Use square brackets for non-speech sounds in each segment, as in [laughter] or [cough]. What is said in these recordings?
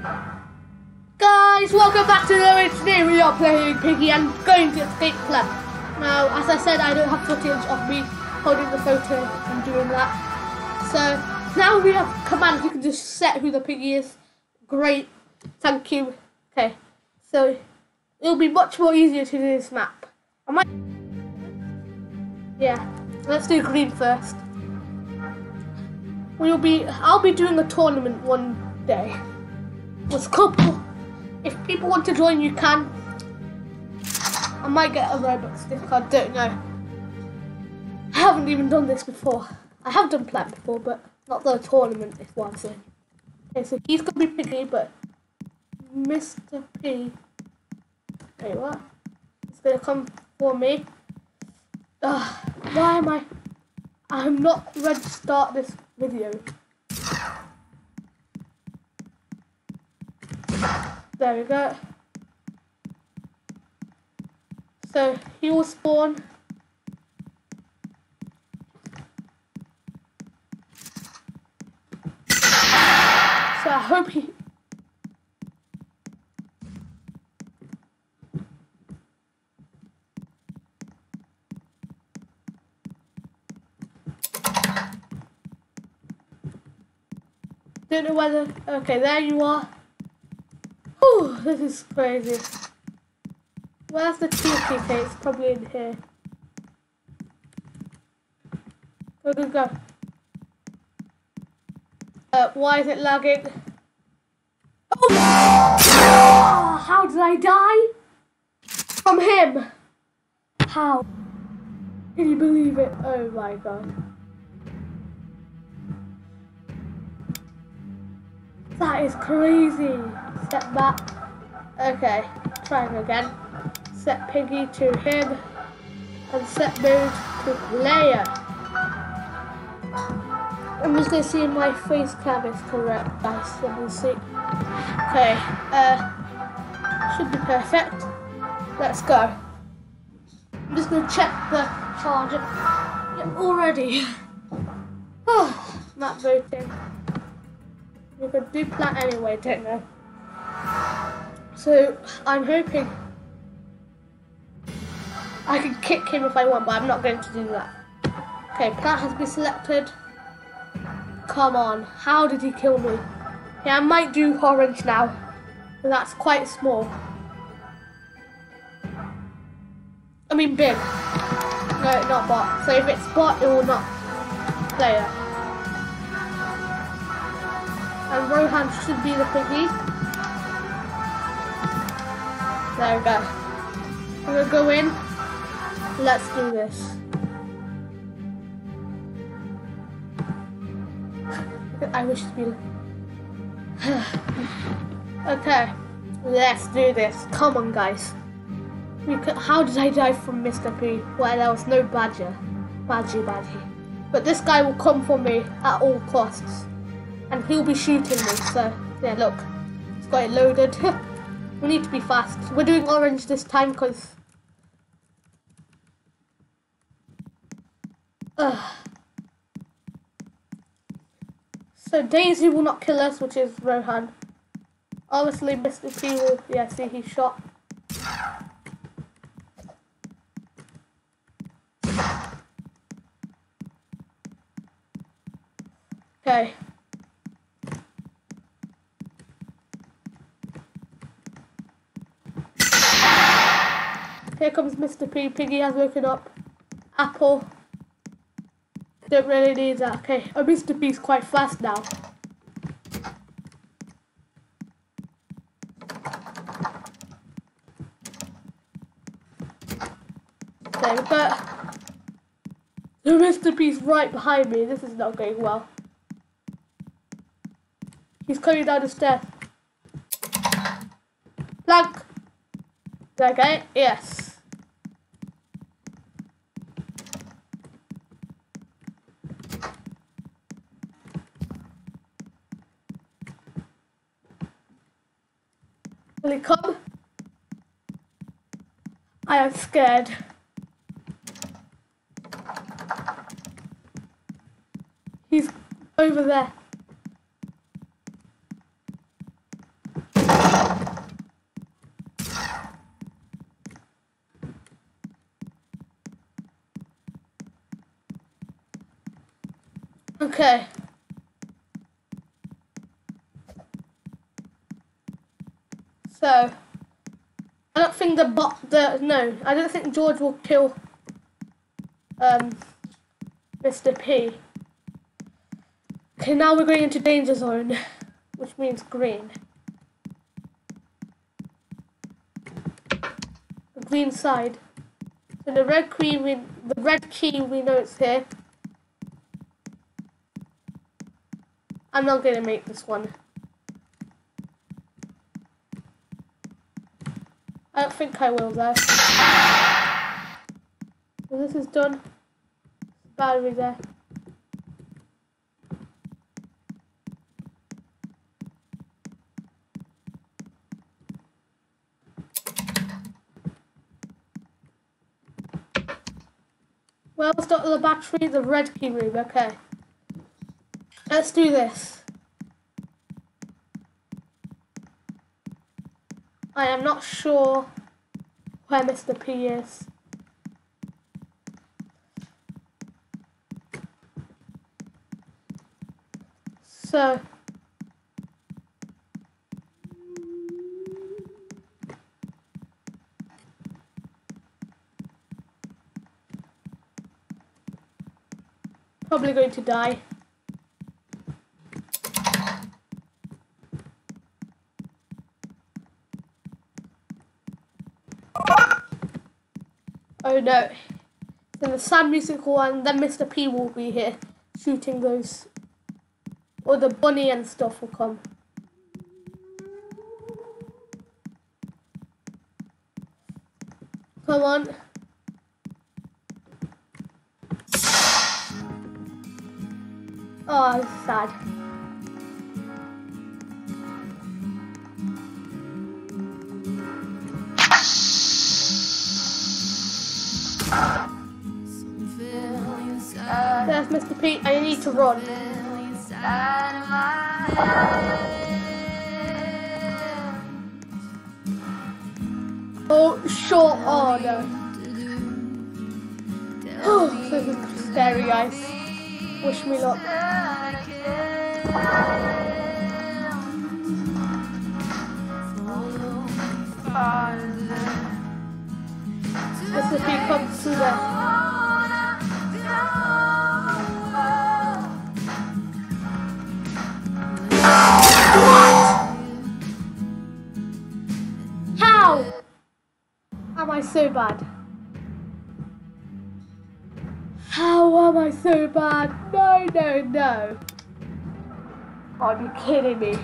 Guys, welcome back to the today we are playing Piggy and going to escape plan. Now, as I said, I don't have footage of me holding the photo and doing that. So, now we have commands, you can just set who the piggy is. Great, thank you. Okay, so it'll be much more easier to do this map. I might... Yeah, let's do green first. We'll be, I'll be doing a tournament one day. A couple if people want to join, you can. I might get a Robux stick, I don't know. I haven't even done this before. I have done plant before, but not the tournament is what I'm saying. Okay, so he's gonna be Piggy, but Mr. P. Wait, what? He's gonna come for me. Ugh, why am I? I'm not ready to start this video. There we go. So he will spawn. So I hope he Don't know whether okay there you are. [laughs] This is crazy. Where's the TNT case? Probably in here. Go, go, go. Uh, why is it lagging? Oh! oh! How did I die? From him! How? Can you believe it? Oh my god. That is crazy. Step back. Okay, trying again. Set Piggy to him and set mode to player. I'm just gonna see if my face cam is correct, guys. Let me see. Okay, uh, should be perfect. Let's go. I'm just gonna check the charger. Yeah, already. Oh, map voting. We could do that anyway, don't know. So I'm hoping I can kick him if I want, but I'm not going to do that. Okay, plant has been selected. Come on, how did he kill me? Yeah, I might do orange now. But that's quite small. I mean big. No, not bot. So if it's bot, it will not player. And Rohan should be the piggy. There we go. We're gonna go in. Let's do this. I wish to be. [sighs] okay, let's do this. Come on, guys. Could, how did I die from Mr. P? Well, there was no badger. Badgy, badgy. But this guy will come for me at all costs. And he'll be shooting me, so, yeah, look. He's got it loaded. [laughs] we need to be fast. We're doing orange this time because... So Daisy will not kill us, which is Rohan. Obviously, Mr. T will, yeah, see, he shot. Okay. Here comes Mr. P. Piggy has woken up. Apple. Don't really need that. Okay. Oh, Mr. P's quite fast now. Okay, but the Mr. P's right behind me. This is not going well. He's coming down the stairs. Blank. Okay, yes. Will it come? I am scared. He's over there. Okay. So, I don't think the bot, the, no, I don't think George will kill, um, Mr. P. Okay, now we're going into danger zone, which means green. The green side. So the red key, we, the red key we know it's here. I'm not gonna make this one. I don't think I will though. This is done. Battery there. Well, start the battery, the red key room, okay. Let's do this. I am not sure where Mr. P is. So, probably going to die. Oh no. Then the Sam musical and then Mr. P will be here shooting those. Or the bunny and stuff will come. Come on. Oh, sad. Mr. Pete. I need to run. Oh, short order. Oh, this [sighs] is scary, guys. Wish me luck. Mr. Pete comes through there. So bad? How am I so bad? No, no, no. Are you kidding me?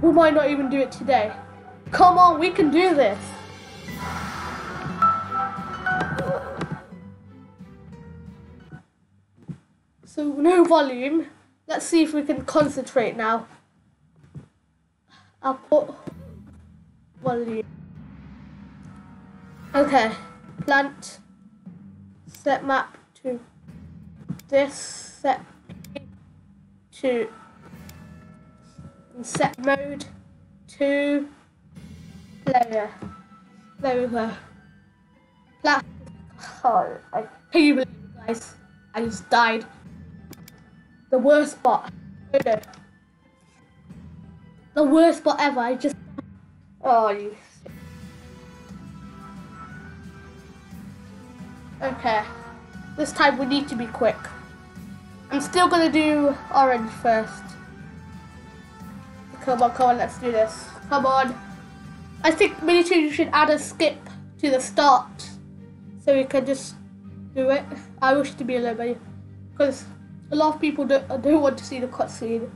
We might not even do it today. Come on, we can do this. So no volume. Let's see if we can concentrate now. I'll put volume. Okay, plant set map to this set to set mode to player. There we go. Plat. Oh, I can you believe it, guys? I just died. The worst spot. The worst spot ever. I just. Oh, you. Okay. This time we need to be quick. I'm still gonna do orange first. Come on, come on, let's do this. Come on. I think you should add a skip to the start so we can just do it. I wish to be a little bit because a lot of people don't, don't want to see the cutscene.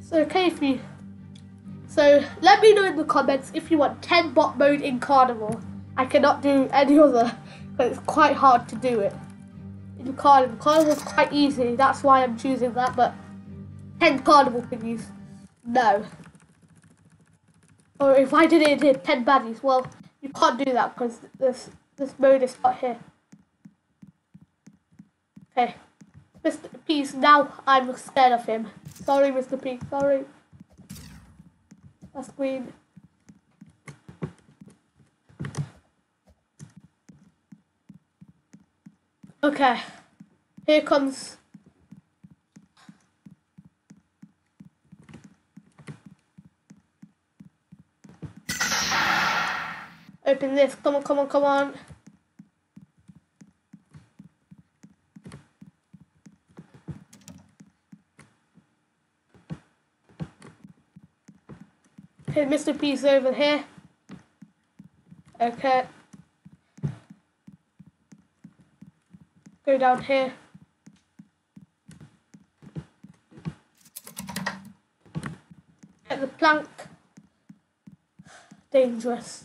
So okay if you so let me know in the comments if you want 10 bot mode in Carnival. I cannot do any other because it's quite hard to do it. In Carnival. Carnival's quite easy, that's why I'm choosing that, but 10 Carnival thingies, no. Or if I did it in 10 baddies, well, you can't do that because this, this mode is not here. Okay. Mr. Peace, now I'm scared of him. Sorry, Mr. P, sorry. That's green. Okay. Here comes. Open this. Come on, come on, come on. Okay, Mr. P's over here. Okay. Go down here. Get the plank. Dangerous.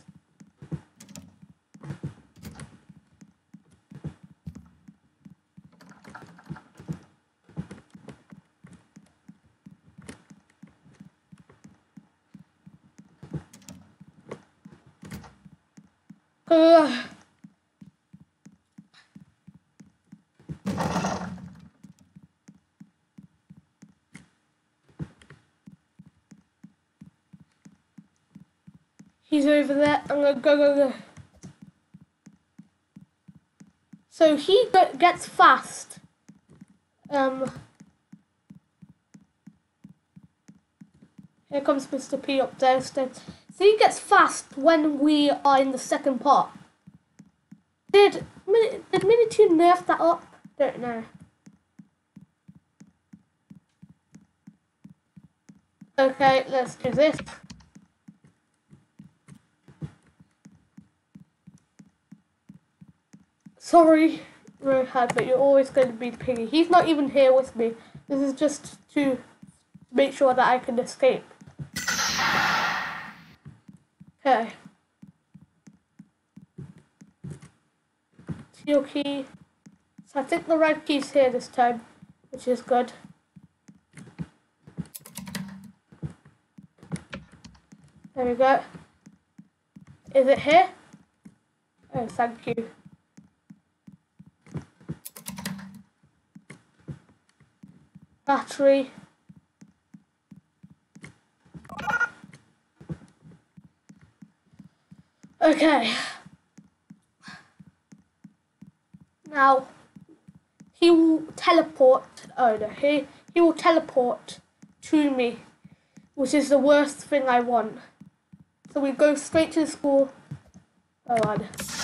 Ugh. He's over there. I'm gonna go, go, go. So he gets fast. Um. Here comes Mr. P up downstairs. So he gets fast when we are in the second part. Did did MiniToon nerf that up? Don't know. Okay, let's do this. Sorry, Rohan, but you're always going to be piggy. He's not even here with me. This is just to make sure that I can escape. Okay. Your key. So I think the right key's here this time, which is good. There we go. Is it here? Oh, thank you. Battery. Okay. Now, he will teleport. Oh no, he he will teleport to me, which is the worst thing I want. So we go straight to the school. Oh god.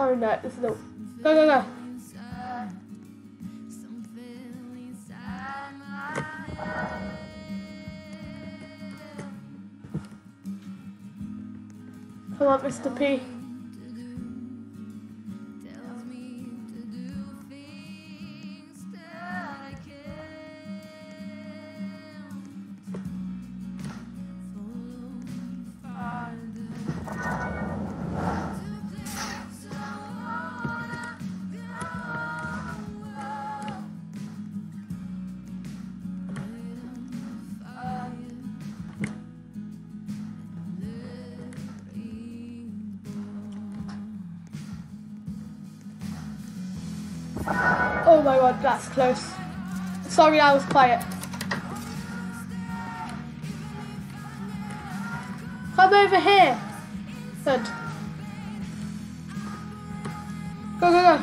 Oh no, this is the go go go. Come on, Mr. P. my god, that's close. Sorry, I was quiet. Come over here. Good. Go, go, go.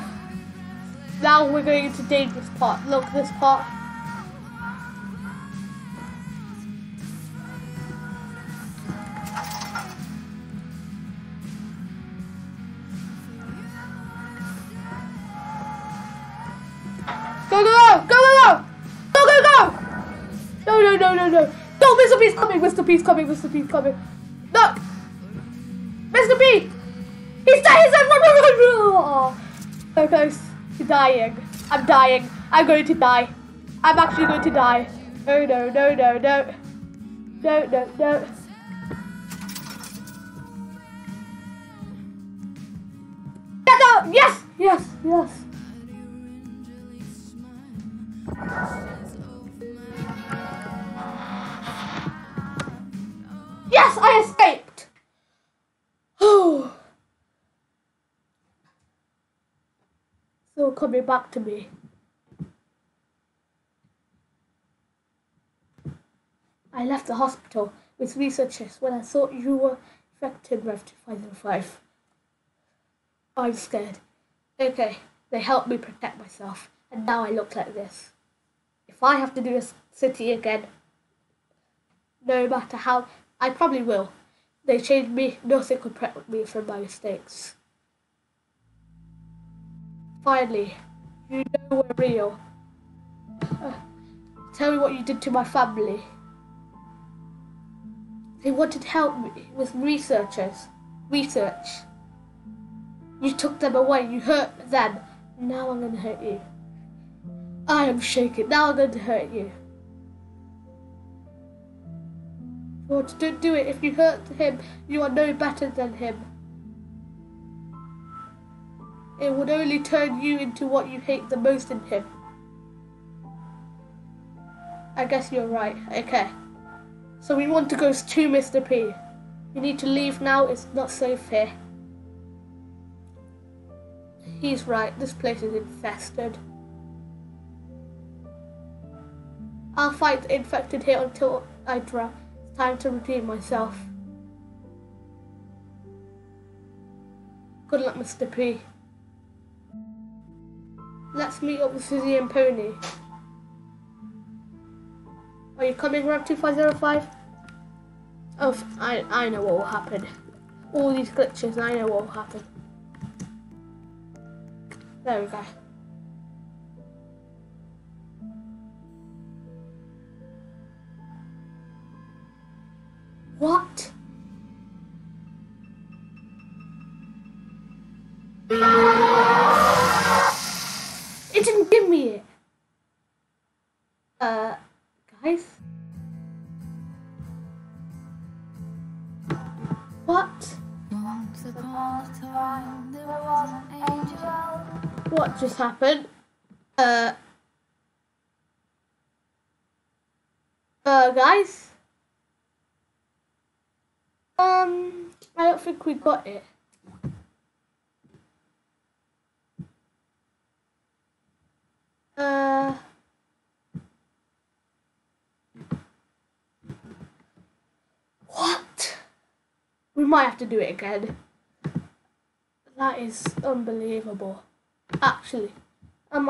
Now we're going into dangerous part. Look, this part. Mr. P's coming, Mr. P's coming. No! Mr. P! He's dying! Oh, so close dying. I'm dying. I'm going to die. I'm actually going to die. Oh, no, no, no, no. No, no, no. Yes! Yes, yes. Yes, I escaped! [sighs] Still coming back to me. I left the hospital with researchers when I thought you were infected Rev 2005. I'm scared. Okay, they helped me protect myself, and now I look like this. If I have to do a city again, no matter how, I probably will. They changed me, nothing could protect me from my mistakes. Finally, you know we're real. Uh, tell me what you did to my family. They wanted help me with researchers. Research. You took them away, you hurt them. Now I'm gonna hurt you. I am shaken. Now I'm going to hurt you. George, don't do it. If you hurt him, you are no better than him. It would only turn you into what you hate the most in him. I guess you're right. Okay. So we want to go to Mr. P. You need to leave now. It's not safe here. He's right. This place is infested. I'll fight infected here until I drop. Time to redeem myself. Good luck, Mr. P. Let's meet up with Zizzy and Pony. Are you coming, Rev 2505? Oh, I, I know what will happen. All these glitches, I know what will happen. There we go. What? It didn't give me it. Uh, guys? What? Once upon a time, there was an angel. What just happened? Uh. Uh, guys? Um, I don't think we got it. Uh. What? We might have to do it again. That is unbelievable. Actually, I'm...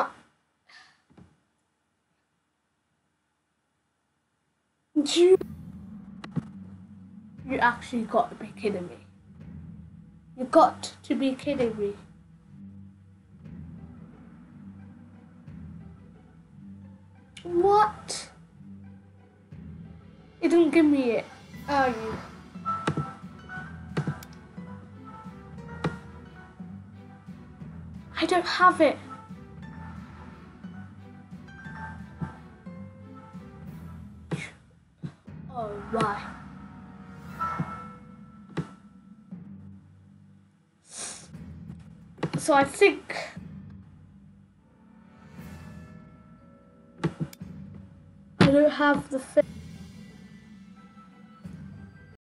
You, you actually got to be kidding me. You got to be kidding me. What? You didn't give me it. Are you? I don't have it. Oh, So I think I don't have the thing.